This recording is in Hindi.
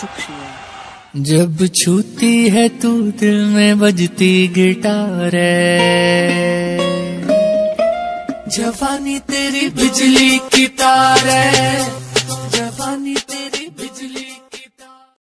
शुक्रिया। जब छूती है तू, दिल में बजती गिटार जवानी तेरी बिजली की तार है। जवानी तेरी